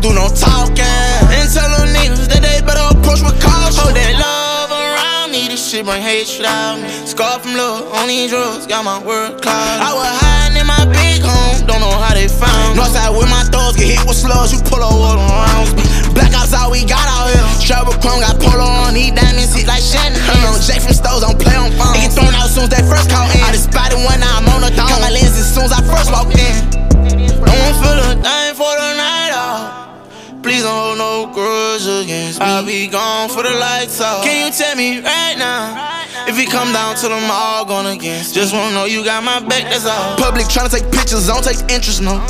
Do no talking. And tell them niggas that they better approach with caution. Hold that love around me, this shit bring hatred out me. Scar from love, on these drugs, got my word cloud. I was hiding in my big home, don't know how they found me. Northside with my thugs, get hit with slugs, you pull a water around. I'll be gone for the lights off. Can you tell me right now? If it come down to them all going against Just wanna know you got my back, that's all. Public tryna take pictures, don't take interest, no.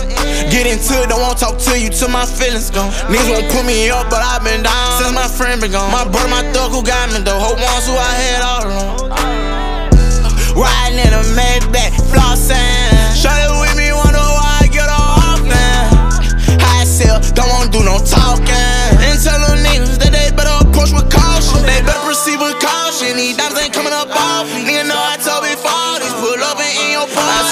Get into it, don't wanna talk to you till my feelings gone. Niggas won't put me up, but I've been down Since my friend been gone. My brother, my thug who got me though Hope ones who I had all along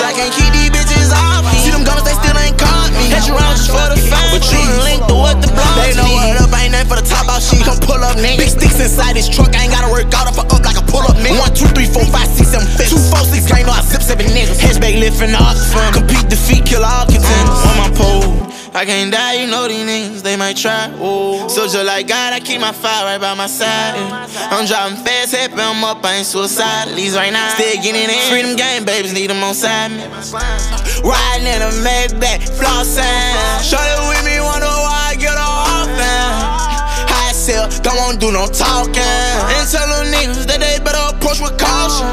I can't keep these bitches off me. See them guns, they still ain't caught me. Hit you around just for the fame But you ain't linked to what the block They know what up, ain't nothing for the top out shit. Come pull up, nigga. Big sticks inside this truck I ain't gotta work out up or up like a pull up, nigga. One, two, three, four, five, six, seven, fifth Two, four, six, gang know I zip seven niggas. Hatchback lifting off from Compete, defeat, kill all contenders. On my pole I can't die, you know these niggas, they might try. Ooh. So just like God, I keep my fire right by my side. Yeah. I'm driving fast, happy I'm up, I ain't suicidal. These right now, still getting in. Freedom game, babies need them on side me. Riding in a Maybach, flossing. Shorty with me, wonder why I get off. High sell, don't wanna do no talking. And tell them niggas that they better approach with caution.